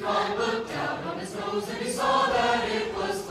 Paul looked down on his nose and he saw that it was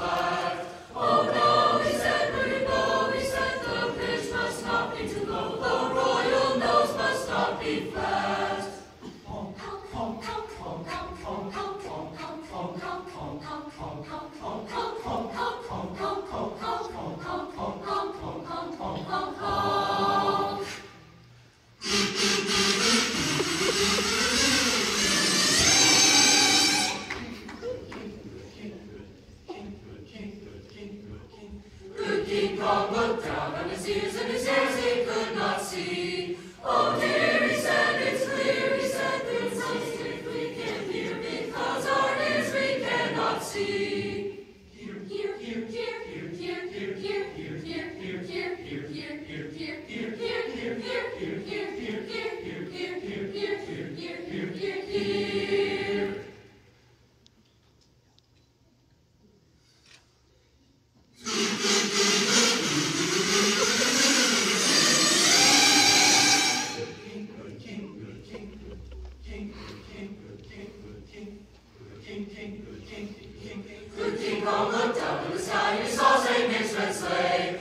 Good King Kong in the sky and saw Saint Nick's red sleigh.